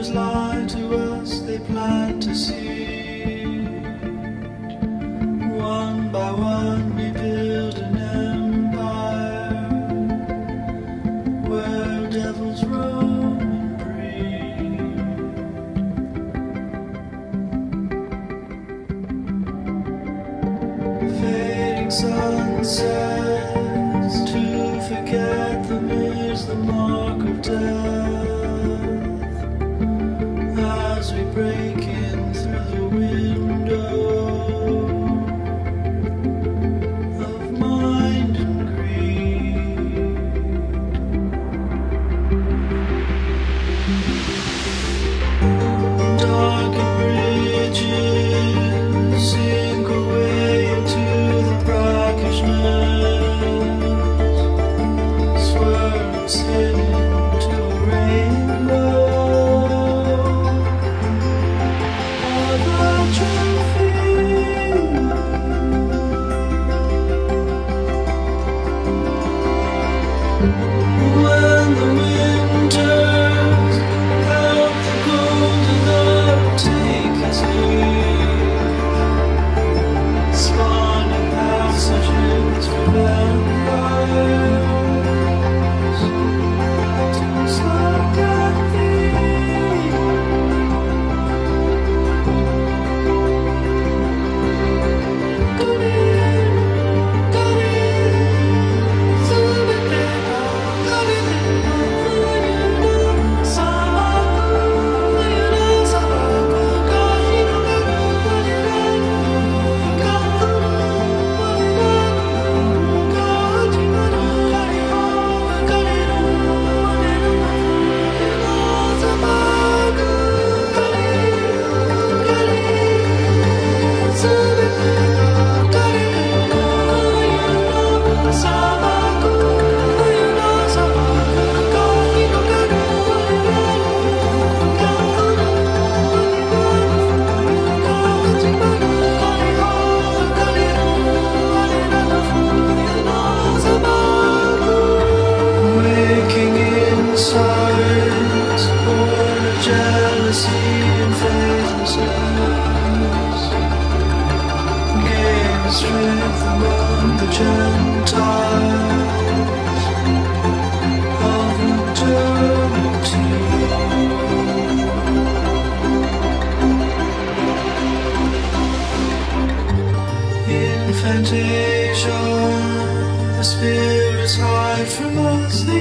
others lie to us, they plant to seed. One by one we build an empire where devils roam and breed. Fading sunset. Swirling Infantation, the spirits hide from us, they